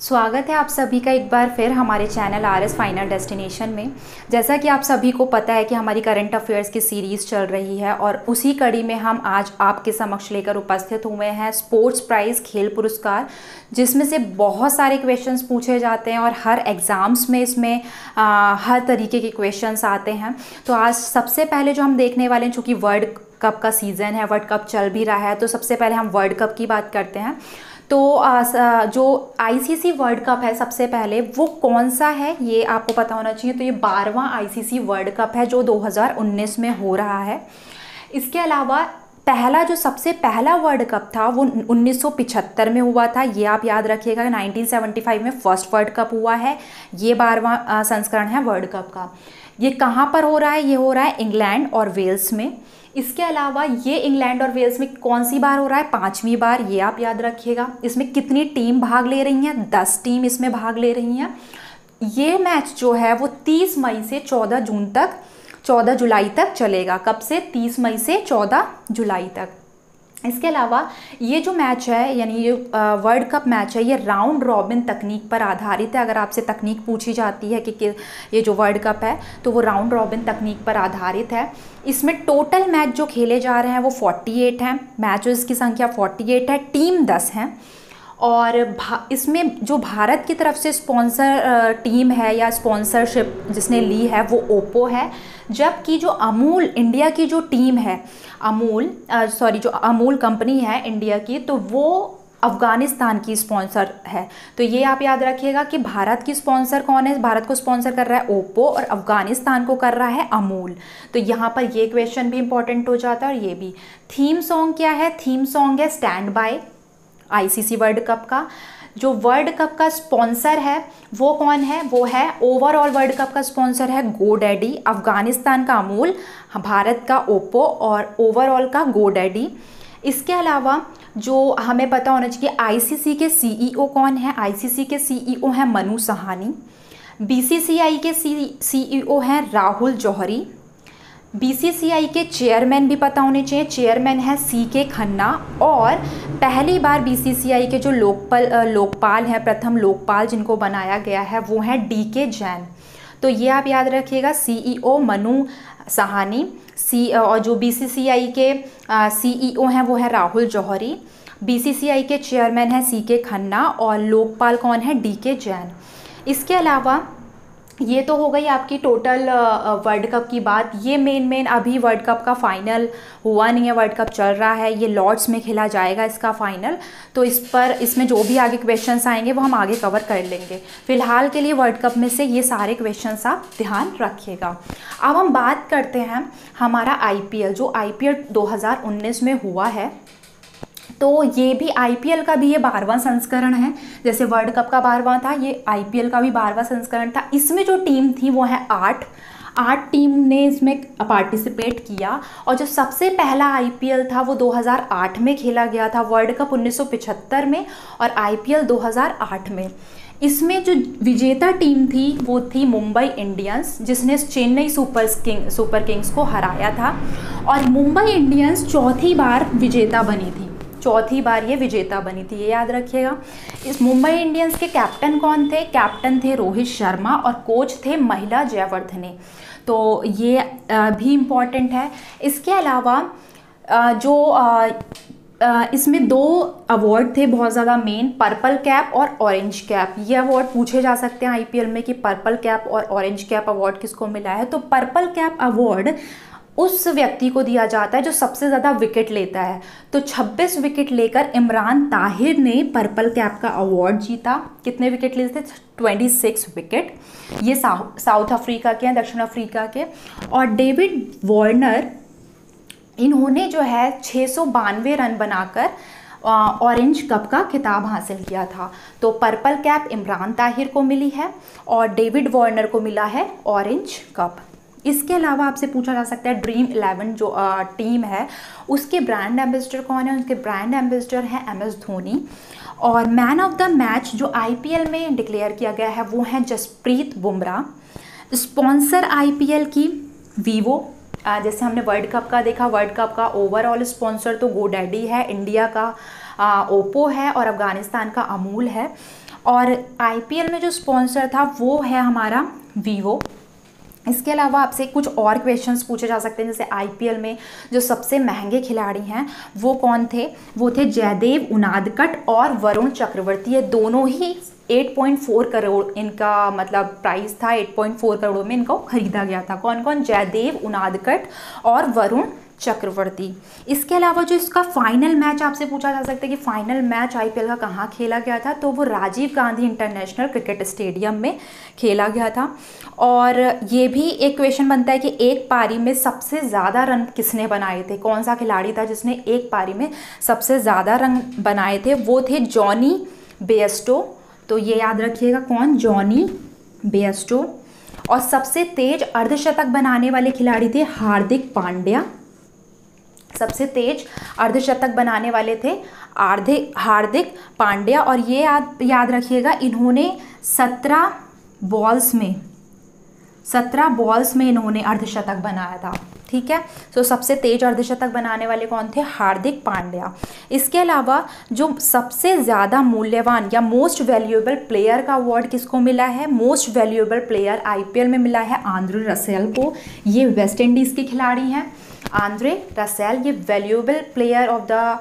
स्वागत है आप सभी का एक बार फिर हमारे channel R S final destination में। जैसा कि आप सभी को पता है कि हमारी करंट अफेयर्स की सीरीज़ चल रही है और उसी कड़ी में हम आज आपके समक्ष लेकर उपस्थित हुए हैं स्पोर्ट्स प्राइज़ खेल पुरस्कार जिसमें से बहुत सारे क्वेश्चंस पूछे जाते हैं और हर एग्ज़ाम्स में इसमें आ, हर तरीके के क्वेश्चंस आते हैं। तो आज सबसे पहले जो हम देखने वाले हैं चूँकि वर्ल्ड कप का सीज़न है वर्ल्ड कप चल भी रहा है तो सबसे पहले हम वर्ल्ड कप की बात करते हैं। तो जो आईसीसी वर्ल्ड कप है सबसे पहले, वो कौन सा है? ये आपको पता होना चाहिए। तो ये बारहवा आईसीसी वर्ल्ड कप है, जो 2019 में हो रहा है। इसके अलावा, पहला, जो सबसे पहला वर्ल्ड कप था, वो 1975 में हुआ था। ये आप याद रखिएगा 1975 में फ़र्स्ट वर्ल्ड कप हुआ है। ये बारहवा संस्करण है वर्ल्ड कप का। ये कहाँ पर हो रहा है? ये हो रहा है इंग्लैंड और वेल्स में। इसके अलावा ये इंग्लैंड और वेल्स में कौन सी बार हो रहा है? पांचवी बार, ये आप याद रखिएगा। इसमें कितनी टीम भाग ले रही हैं? दस टीम इसमें भाग ले रही हैं। ये मैच जो है वो 30 मई से 14 जून तक 14 जुलाई तक चलेगा। कब से? 30 मई से 14 जुलाई तक। इसके अलावा ये जो मैच है यानी ये वर्ल्ड कप मैच है ये राउंड रॉबिन तकनीक पर आधारित है। अगर आपसे तकनीक पूछी जाती है कि, कि ये जो वर्ल्ड कप है तो वो राउंड रॉबिन तकनीक पर आधारित है। इसमें टोटल मैच जो खेले जा रहे हैं वो 48 हैं। मैचेस की संख्या 48 है टीम 10 हैं। और इसमें जो भारत की तरफ़ से स्पॉन्सर टीम है या स्पॉन्सरशिप जिसने ली है, वो ओप्पो है। जबकि जो अमूल इंडिया की जो टीम है, अमूल सॉरी जो अमूल कंपनी है इंडिया की तो वो अफ़गानिस्तान की स्पॉन्सर है। तो ये आप याद रखिएगा कि भारत की स्पॉन्सर कौन है? भारत को स्पॉन्सर कर रहा है ओप्पो और अफ़गानिस्तान को कर रहा है अमूल। तो यहाँ पर ये क्वेश्चन भी इंपॉर्टेंट हो जाता है और ये भी। थीम सॉन्ग क्या है? थीम सॉन्ग है stand by ICC world cup का। जो वर्ल्ड कप का स्पॉन्सर है, वो कौन है? वो है ओवरऑल वर्ल्ड कप का स्पॉन्सर है गो डैडी अफ़गानिस्तान का अमूल, भारत का ओप्पो और ओवरऑल का गो डैडी इसके अलावा जो हमें पता होना चाहिए आईसीसी के सीईओ e कौन है? आईसीसी के सीईओ e हैं मनु सहानी बीसीसीआई के सीईओ हैं राहुल जौहरी बीसीसीआई के चेयरमैन भी पता होने चाहिए। चेयरमैन है सी के खन्ना और पहली बार बीसीसीआई के जो लोकपाल लोकपाल हैं, प्रथम लोकपाल जिनको बनाया गया है, वो हैं डी के जैन तो ये आप याद रखिएगा सीईओ मनु सहानी सी और जो बीसीसीआई के सीईओ हैं, वो है राहुल जौहरी। बीसीसीआई के चेयरमैन हैं सी के खन्ना और लोकपाल कौन है? डी के जैन इसके अलावा ये तो हो गई आपकी टोटल वर्ल्ड कप की बात। ये मेन मेन अभी वर्ल्ड कप का फाइनल हुआ नहीं है वर्ल्ड कप चल रहा है। ये लॉर्ड्स में खेला जाएगा इसका फाइनल तो इस पर, इसमें जो भी आगे क्वेश्चंस आएँगे, वो हम आगे कवर कर लेंगे। फ़िलहाल के लिए वर्ल्ड कप में से ये सारे क्वेश्चंस आप ध्यान रखिएगा। अब हम बात करते हैं हमारा आईपीएल जो आई पी में हुआ है। तो ये भी आईपीएल का भी ये बारहवां संस्करण है। जैसे वर्ल्ड कप का बारहवां था, ये आईपीएल का भी बारहवां संस्करण था। इसमें जो टीम थी वो है आठ। आठ टीम ने इसमें पार्टिसिपेट किया और जो सबसे पहला आईपीएल था वो 2008 में खेला गया था वर्ल्ड कप 1975 में और आईपीएल 2008 में। इसमें जो विजेता टीम थी वो थी मुंबई इंडियंस, जिसने Chennai super king, super kings को हराया था। और मुंबई इंडियंस चौथी बार विजेता बनी थी। चौथी बार ये विजेता बनी थी, ये याद रखिएगा। इस मुंबई इंडियंस के कैप्टन कौन थे? कैप्टन थे रोहित शर्मा और कोच थे महिला जयवर्धने। तो ये भी इंपॉर्टेंट है। इसके अलावा जो इसमें दो अवार्ड थे बहुत ज़्यादा मेन पर्पल कैप और ऑरेंज कैप ये अवार्ड पूछे जा सकते हैं आईपीएल में कि पर्पल कैप और ऑरेंज कैप अवार्ड किसको मिला है? तो पर्पल कैप अवार्ड उस व्यक्ति को दिया जाता है जो सबसे ज़्यादा विकेट लेता है। तो 26 विकेट लेकर इमरान ताहिर ने पर्पल कैप का अवार्ड जीता। कितने विकेट लिए थे? 26 विकेट ये साउथ अफ्रीका के हैं, दक्षिण अफ्रीका के। और डेविड वार्नर, इन्होंने जो है छः रन बनाकर ऑरेंज कप का खिताब हासिल किया था। तो पर्पल कैप इमरान ताहिर को मिली है और डेविड वार्नर को मिला है ऑरेंज कप इसके अलावा आपसे पूछा जा सकता है ड्रीम इलेवन जो आ, टीम है। उसके ब्रांड एम्बेसडर कौन है? उसके ब्रांड एम्बेसडर हैं एम एस धोनी। और मैन ऑफ़ द मैच जो आईपीएल में डिक्लेयर किया गया है वो है जसप्रीत बुमराह। स्पॉन्सर आईपीएल की वीवो जैसे हमने वर्ल्ड कप का देखा वर्ल्ड कप का ओवरऑल स्पॉन्सर तो गो डैडी है इंडिया का ओप्पो है और अफ़गानिस्तान का अमूल है। और आईपीएल में जो स्पॉन्सर था वो है हमारा वीवो इसके अलावा आपसे कुछ और क्वेश्चंस पूछे जा सकते हैं, जैसे आईपीएल में जो सबसे महँगे खिलाड़ी हैं, वो कौन थे? वो थे जयदेव उनादकट और वरुण चक्रवर्ती। ये दोनों ही 8.4 करोड़ इनका मतलब प्राइस था 8.4 करोड़ में इनको खरीदा गया था। कौन कौन जयदेव उनादकट और वरुण चक्रवर्ती। इसके अलावा जो इसका फाइनल मैच आपसे पूछा जा सकता है कि फाइनल मैच आईपीएल का कहाँ खेला गया था तो वो Rajiv Gandhi international cricket stadium में खेला गया था। और ये भी एक क्वेश्चन बनता है कि एक पारी में सबसे ज़्यादा रन किसने बनाए थे? कौन सा खिलाड़ी था जिसने एक पारी में सबसे ज़्यादा रन बनाए थे? वो थे जॉनी बेस्टो तो ये याद रखिएगा कौन? जॉनी बेस्टो और सबसे तेज अर्धशतक बनाने वाले खिलाड़ी थे हार्दिक पांड्या। सबसे तेज अर्धशतक बनाने वाले थे। हार्दिक हार्दिक पांड्या और ये याद याद रखिएगा, इन्होंने सत्रह बॉल्स में, सत्रह बॉल्स में इन्होंने अर्धशतक बनाया था। ठीक है? तो सबसे तेज अर्धशतक बनाने वाले कौन थे? हार्दिक पांड्या। इसके अलावा जो सबसे ज़्यादा मूल्यवान या मोस्ट वैल्यूएबल प्लेयर का अवार्ड किसको मिला है? मोस्ट वैल्यूएबल प्लेयर आईपीएल में मिला है आंध्र रसेल को। ये वेस्ट इंडीज़ के खिलाड़ी हैं। आंद्रे रसेल ये वैल्यूएबल प्लेयर ऑफ़ द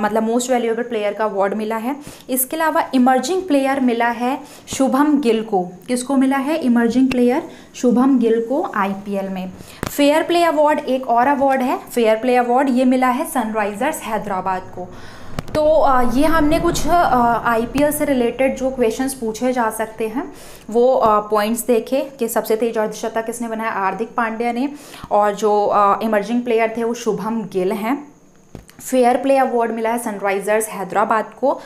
मतलब मोस्ट वैल्यूएबल प्लेयर का अवार्ड मिला है। इसके अलावा इमर्जिंग प्लेयर मिला है शुभम गिल को। किसको मिला है? इमर्जिंग प्लेयर शुभम गिल को आईपीएल में। फेयर प्ले अवार्ड एक और अवार्ड है। फेयर प्ले अवार्ड ये मिला है सनराइजर्स हैदराबाद को। तो ये हमने कुछ आईपीएल से रिलेटेड जो क्वेश्चंस पूछे जा सकते हैं, वो पॉइंट्स देखे कि सबसे तेज अर्धशतक किसने बनाया? हार्दिक पांड्या ने। और जो इमर्जिंग प्लेयर थे वो शुभम गिल हैं। फेयर प्ले अवार्ड मिला है सनराइज़र्स हैदराबाद को।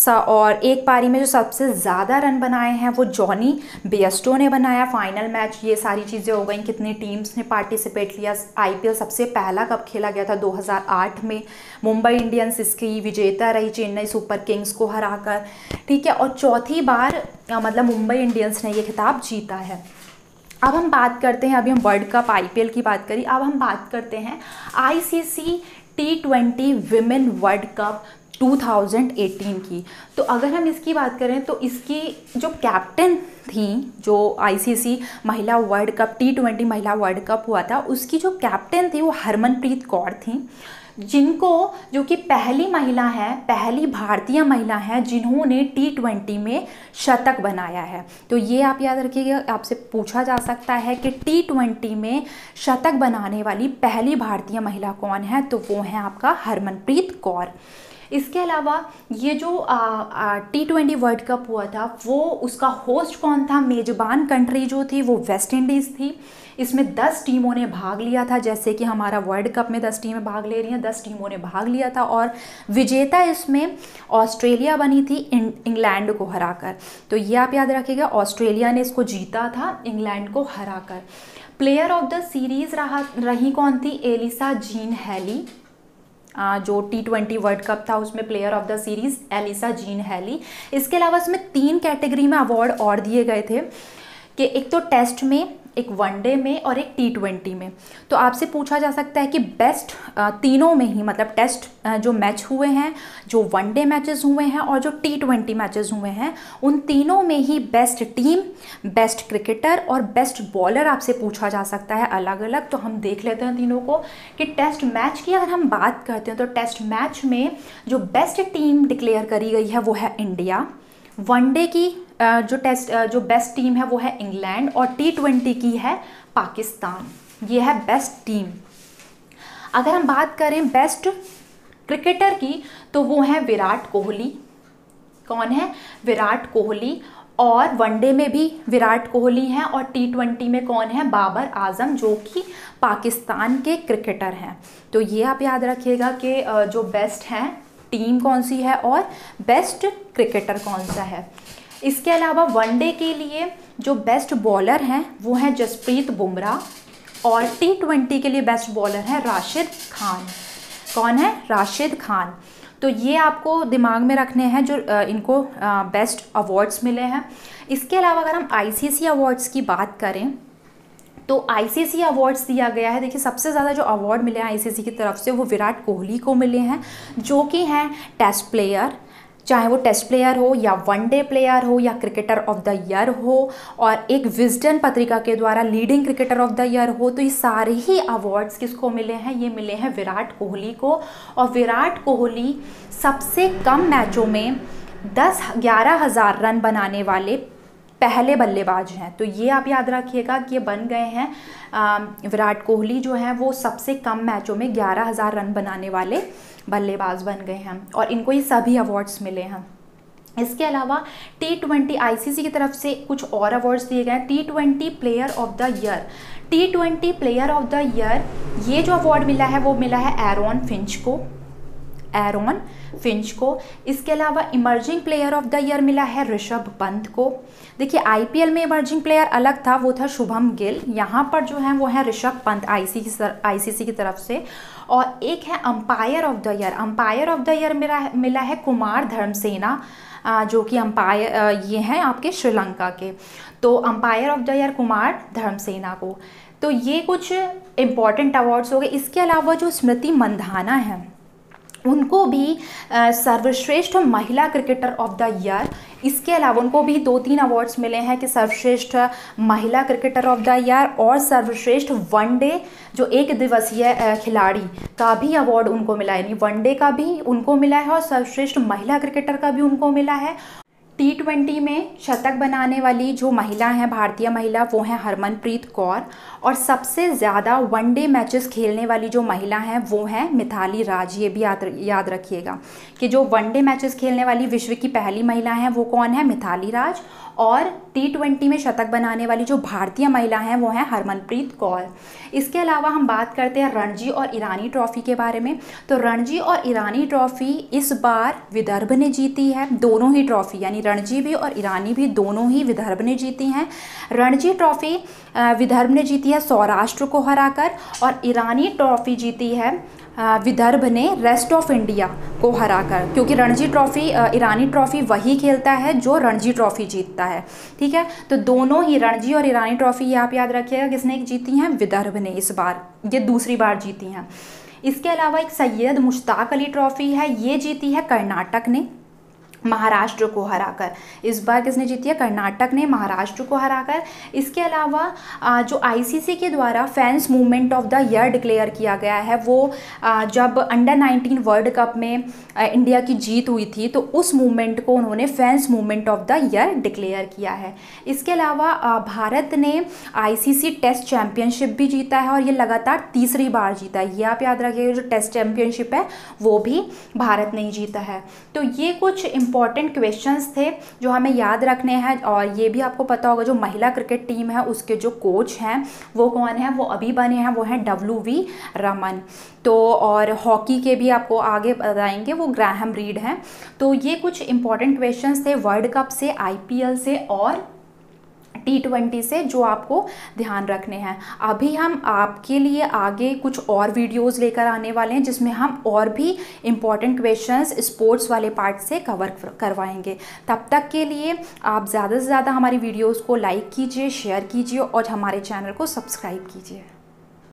और एक पारी में जो सबसे ज़्यादा रन बनाए हैं वो जॉनी बेस्टो ने बनाया। फाइनल मैच, ये सारी चीज़ें हो गई। कितनी टीम्स ने पार्टिसिपेट लिया। आईपीएल सबसे पहला कब खेला गया था 2008 में। मुंबई इंडियंस इसकी विजेता रही चेन्नई सुपर किंग्स को हराकर। ठीक है, और चौथी बार मतलब मुंबई इंडियंस ने ये खिताब जीता है। अब हम बात करते हैं, अभी हम वर्ल्ड कप, आईपीएल की बात करी। अब हम बात करते हैं ICC T twenty women world cup. 2018 की। तो अगर हम इसकी बात करें तो इसकी जो कैप्टन थी, जो आईसीसी महिला वर्ल्ड कप टी ट्वेंटी महिला वर्ल्ड कप हुआ था, उसकी जो कैप्टन थी, वो हरमनप्रीत कौर थी, जिनको जो कि पहली महिला है, पहली भारतीय महिला है, जिन्होंने टी ट्वेंटी में शतक बनाया है। तो ये आप याद रखिएगा, आपसे पूछा जा सकता है कि टी ट्वेंटी में शतक बनाने वाली पहली भारतीय महिला कौन है? तो वो है आपका हरमनप्रीत कौर। इसके अलावा ये जो टी ट्वेंटी वर्ल्ड कप हुआ था, वो उसका होस्ट कौन था? मेज़बान कंट्री जो थी, वो वेस्ट इंडीज़ थी। इसमें दस टीमों ने भाग लिया था, जैसे कि हमारा वर्ल्ड कप में दस टीमें भाग ले रही हैं, दस टीमों ने भाग लिया था और विजेता इसमें ऑस्ट्रेलिया बनी थी इंग्लैंड को हराकर। तो ये आप याद रखिएगा ऑस्ट्रेलिया ने इसको जीता था इंग्लैंड को हराकर। प्लेयर ऑफ़ द सीरीज़ रहा, रही कौन थी? Alyssa Jean Healy. जो टी ट्वेंटी वर्ल्ड कप था, उसमें player of the series Alyssa Jean Healy इसके अलावा इसमें तीन कैटेगरी में अवार्ड और दिए गए थे कि एक तो टेस्ट में एक वनडे में और एक टी ट्वेंटी में। तो आपसे पूछा जा सकता है कि बेस्ट तीनों में ही मतलब टेस्ट जो मैच हुए हैं, जो वनडे मैचेस हुए हैं और जो टी ट्वेंटी मैचेस हुए हैं, उन तीनों में ही बेस्ट टीम बेस्ट क्रिकेटर और बेस्ट बॉलर आपसे पूछा जा सकता है अलग अलग तो हम देख लेते हैं तीनों को कि टेस्ट मैच की अगर हम बात करते हैं तो टेस्ट मैच में जो बेस्ट टीम डिक्लेयर करी गई है, वो है इंडिया वनडे की जो टेस्ट जो बेस्ट टीम है वो है इंग्लैंड और टी ट्वेंटी की है पाकिस्तान। ये है बेस्ट टीम अगर हम बात करें बेस्ट क्रिकेटर की तो वो है विराट कोहली। कौन है? विराट कोहली। और वनडे में भी विराट कोहली हैं और टी ट्वेंटी में कौन है? बाबर आज़म, जो कि पाकिस्तान के क्रिकेटर हैं। तो ये आप याद रखिएगा कि जो बेस्ट हैं टीम कौन सी है और बेस्ट क्रिकेटर कौन सा है। इसके अलावा वनडे के लिए जो बेस्ट बॉलर हैं, वो हैं जसप्रीत बुमराह और टी ट्वेंटी के लिए बेस्ट बॉलर हैं राशिद खान। कौन है? राशिद खान। तो ये आपको दिमाग में रखने हैं जो इनको बेस्ट अवार्ड्स मिले हैं। इसके अलावा अगर हम आईसीसी अवार्ड्स की बात करें तो आईसीसी अवार्ड्स दिया गया है। देखिए, सबसे ज़्यादा जो अवार्ड मिले हैं आईसीसी की तरफ़ से, वो विराट कोहली को मिले हैं, जो कि हैं टेस्ट प्लेयर चाहे वो टेस्ट प्लेयर हो या वनडे प्लेयर हो या क्रिकेटर ऑफ़ द ईयर हो, और एक विजडन पत्रिका के द्वारा leading cricketer of the year हो तो ये सारे ही अवार्ड्स किसको मिले हैं? ये मिले हैं विराट कोहली को। और विराट कोहली सबसे कम मैचों में दस, ग्यारह हज़ार रन बनाने वाले पहले बल्लेबाज हैं। तो ये आप याद रखिएगा कि ये बन गए हैं विराट कोहली जो हैं वो सबसे कम मैचों में ग्यारह हज़ार रन बनाने वाले बल्लेबाज बन गए हैं और इनको ये सभी अवार्ड्स मिले हैं। इसके अलावा टी ट्वेंटी आई की तरफ़ से कुछ और अवार्ड्स दिए गए हैं। T twenty player of the year T twenty player of the year ये जो अवार्ड मिला है, वो मिला है एरोन फिंच को। एरोन फिंच को। इसके अलावा emerging player of the year मिला है ऋषभ पंत को। देखिए आईपीएल में इमर्जिंग प्लेयर अलग था, वो था शुभम गिल। यहाँ पर जो है, वो है ऋषभ पंत आईसी की आईसीसी की तरफ़ से। और एक है umpire of the year umpire of the year मिला मिला है कुमार धर्मसेना जो कि अंपायर ये हैं आपके श्रीलंका के। तो umpire of the year Kumar Dharmasena को। तो ये कुछ इंपॉर्टेंट अवार्ड्स हो गए। इसके अलावा जो स्मृति मंधाना है उनको भी सर्वश्रेष्ठ महिला क्रिकेटर ऑफ़ द ईयर इसके अलावा उनको भी दो तीन अवार्ड्स मिले हैं कि सर्वश्रेष्ठ महिला क्रिकेटर ऑफ़ द ईयर और सर्वश्रेष्ठ वनडे जो एक दिवसीय खिलाड़ी का भी अवार्ड उनको मिला है। यानी वनडे का भी उनको मिला है और सर्वश्रेष्ठ महिला क्रिकेटर का भी उनको मिला है। टी ट्वेंटी में शतक बनाने वाली जो महिला हैं, भारतीय महिला, वो हैं हरमनप्रीत कौर और सबसे ज़्यादा वनडे मैचेस खेलने वाली जो महिला हैं, वो हैं मिथाली राज। ये भी याद याद रखिएगा कि जो वनडे मैचेस खेलने वाली विश्व की पहली महिला हैं, वो कौन है? मिथाली राज और टी में शतक बनाने वाली जो भारतीय महिला हैं, वो हैं हरमनप्रीत कौर। इसके अलावा हम बात करते हैं रणजी और ईरानी ट्रॉफ़ी के बारे में। तो रणजी और ईरानी ट्रॉफ़ी इस बार विदर्भ ने जीती है। दोनों ही ट्रॉफ़ी, यानी रणजी भी और ईरानी भी दोनों ही विदर्भ ने जीती हैं। रणजी ट्रॉफ़ी विदर्भ ने जीती है सौराष्ट्र को हराकर और ईरानी ट्रॉफ़ी जीती है विदर्भ ने रेस्ट ऑफ़ इंडिया को हराकर, क्योंकि रणजी ट्रॉफ़ी ईरानी ट्रॉफ़ी वही खेलता है जो रणजी ट्रॉफ़ी जीतता है, ठीक है? तो दोनों ही, रणजी और ईरानी ट्रॉफ़ी, ये आप याद रखिएगा किसने जीती हैं? विदर्भ ने इस बार, ये दूसरी बार जीती हैं। इसके अलावा एक सैयद मुश्ताक अली ट्रॉफ़ी है, ये जीती है कर्नाटक ने। महाराष्ट्र को हराकर। इस बार किसने जीती है? कर्नाटक ने महाराष्ट्र को हराकर। इसके अलावा जो आईसीसी के द्वारा fans movement of the year declare किया गया है, वो जब अंडर 19 वर्ल्ड कप में इंडिया की जीत हुई थी तो उस मूवमेंट को उन्होंने fans movement of the year declare किया है। इसके अलावा भारत ने आईसीसी टेस्ट चैम्पियनशिप भी जीता है और ये लगातार तीसरी बार जीता है। ये आप याद रखिएगा, जो टेस्ट चैम्पियनशिप है, वो भी भारत ने ही जीता है। तो ये कुछ इंपॉर्टेंट क्वेश्चंस थे जो हमें याद रखने हैं और ये भी आपको पता होगा जो महिला क्रिकेट टीम है, उसके जो कोच हैं, वो कौन है? वो अभी बने हैं, वो हैं डब्ल्यू वी रमन तो और हॉकी के भी आपको आगे बताएँगे, वो ग्राहम रीड हैं. तो ये कुछ इंपॉर्टेंट क्वेश्चंस थे वर्ल्ड कप से आईपीएल से और टी ट्वेंटी से जो आपको ध्यान रखने हैं। अभी हम आपके लिए आगे कुछ और वीडियोस लेकर आने वाले हैं, जिसमें हम और भी इंपॉर्टेंट क्वेश्चंस स्पोर्ट्स वाले पार्ट से कवर करवाएँगे। तब तक के लिए आप ज़्यादा से ज़्यादा हमारी वीडियोस को लाइक कीजिए शेयर कीजिए और हमारे चैनल को सब्सक्राइब कीजिए।